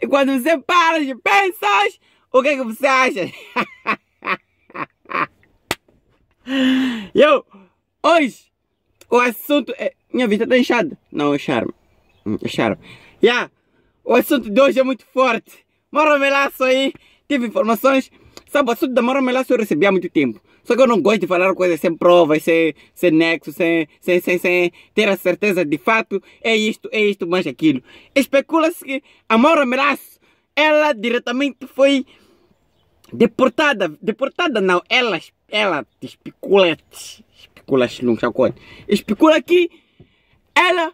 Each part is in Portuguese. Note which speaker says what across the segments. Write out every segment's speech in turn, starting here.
Speaker 1: E quando você para e pensas, o que, que você acha? Eu, hoje, o assunto é. Minha vida está inchada. Não, é charme. Hum, é charme. Yeah, o assunto de hoje é muito forte. Moro Melaço aí, tive informações. Sabe, o assunto da Moro Melaço eu recebi há muito tempo. Só que eu não gosto de falar coisas sem provas, sem, sem nexo, sem, sem, sem, sem ter a certeza de fato é isto, é isto, mas aquilo. Especula-se que a Maura Melaço, ela diretamente foi deportada. Deportada não, ela, ela especula, especula, não chacone. Especula que ela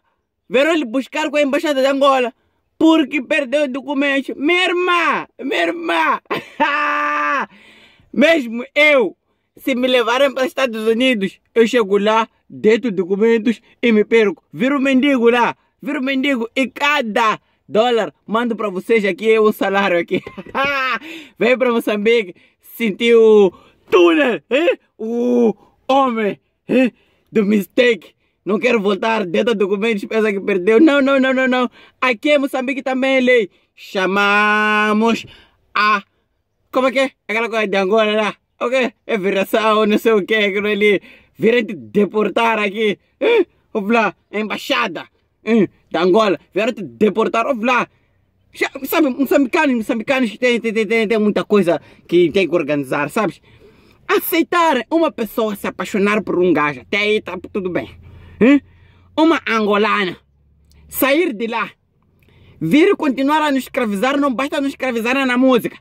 Speaker 1: veio lhe buscar com a embaixada de Angola porque perdeu documentos. Minha irmã, minha irmã, mesmo eu se me levarem para os Estados Unidos, eu chego lá, deito documentos e me perco. Viro mendigo lá, viro mendigo e cada dólar mando para vocês aqui o salário aqui. Vem para Moçambique, sentir o túnel, eh? o homem eh? do mistake. Não quero voltar, dedo documentos, pensa que perdeu. Não, não, não, não, não. Aqui em Moçambique também é lei. Chamamos a... Como é que é? Aquela coisa de Angola lá ok? É viração, não sei o que, aquilo ali. Virem te deportar aqui. Eh? lá, a embaixada eh? da Angola. Vieram te deportar, lá. Sabe, moçambicanos, moçambicanos tem, tem, tem, tem muita coisa que tem que organizar, sabes? Aceitar uma pessoa se apaixonar por um gajo, até aí tá tudo bem. Eh? Uma angolana sair de lá, vir continuar a nos escravizar, não basta nos escravizar na música.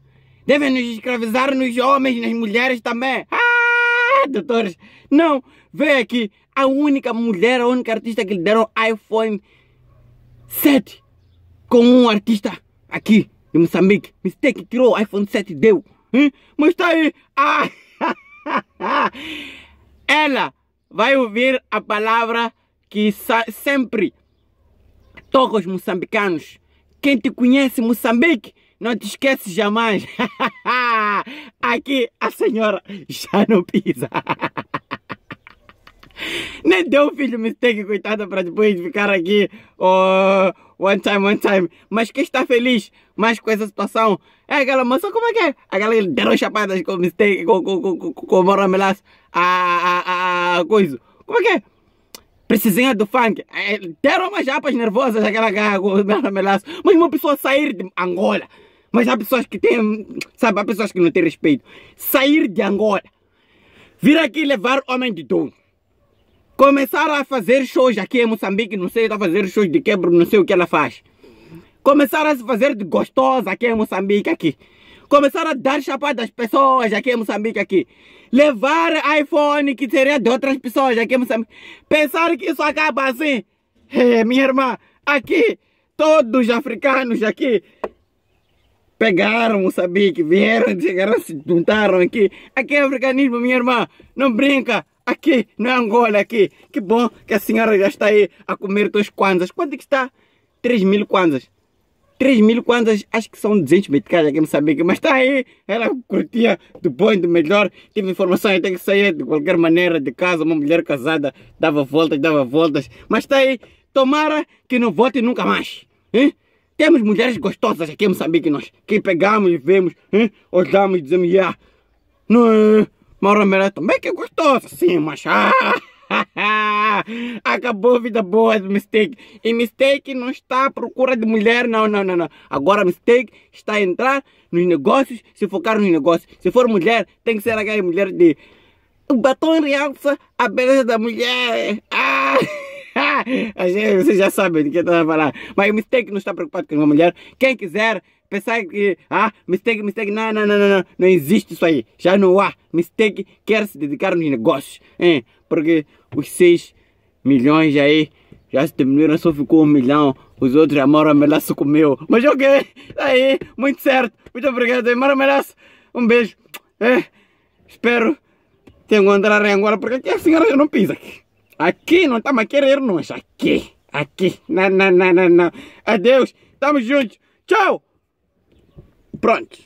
Speaker 1: Devem nos escravizar nos homens, nas mulheres também. Ah, doutores. Não, vem aqui. A única mulher, a única artista que lhe deram iPhone 7 com um artista aqui de Moçambique. Mistake tirou o iPhone 7 deu. Hein? Mas está aí. Ah, ela vai ouvir a palavra que sempre toca os moçambicanos. Quem te conhece Moçambique não te esqueces jamais. Aqui a senhora já não pisa. Nem deu filho mistake, coitada, para depois ficar aqui oh, one time, one time. Mas quem está feliz mais com essa situação é aquela moça, como é que é? Aquela que deram chapadas com mistake, com, com, com, com, com a, a, a, coisa. Como é que é? Precisinha do funk. É, deram umas chapas nervosas aquela cara com Mora. Mas uma pessoa sair de Angola mas há pessoas que têm, sabe, há pessoas que não têm respeito. Sair de Angola, vir aqui levar homem de dono. Começar a fazer shows aqui em Moçambique, não sei, está fazer shows de quebro, não sei o que ela faz. Começar a se fazer de gostosa aqui em Moçambique, aqui. Começar a dar chapada às pessoas aqui em Moçambique, aqui. Levar iPhone que seria de outras pessoas aqui em Moçambique. Pensar que isso acaba assim. É, minha irmã, aqui, todos os africanos aqui pegaram Moçambique, vieram, chegaram, se juntaram aqui. Aqui é africanismo, minha irmã, não brinca. Aqui, não é Angola, aqui. Que bom que a senhora já está aí a comer dois kwanzas. Quanto é que está? 3 mil kwanzas. 3 mil kwanzas, acho que são 200 meticais aqui em Moçambique, mas está aí, ela curtia do bom e do melhor, tive informações, tem que sair de qualquer maneira de casa, uma mulher casada, dava voltas, dava voltas, mas está aí, tomara que não volte nunca mais, hein? Temos mulheres gostosas aqui em Moçambique, nós. Que pegamos e vemos, hein? olhamos e dizemos, yeah. Não é? Maura Melé também que é gostosa, sim, mas... Ah, acabou a vida boa do Mistake. E Mistake não está à procura de mulher, não, não, não, não. Agora Mistake está a entrar nos negócios, se focar nos negócios. Se for mulher, tem que ser aquela mulher de... O batom realça a beleza da mulher. Ah! Vocês já sabem de que eu estou a falar. Mas o Mistake não está preocupado com uma mulher. Quem quiser pensar que, ah, Mistake, Mistake, não, não, não, não, não, não existe isso aí. Já não há. Mistake quer se dedicar nos negócios. Hein? Porque os 6 milhões aí já se diminuíram, só ficou um milhão. Os outros, a Mora Melaço comeu. Mas ok, aí, muito certo. Muito obrigado, Mora Melaço. Um beijo. É, espero te encontrar agora, porque aqui a senhora já não pisa aqui. Aqui não estamos a querer nós. Aqui. Aqui. Não, não, não, não, não. Adeus. Tamo juntos. Tchau. Pronto.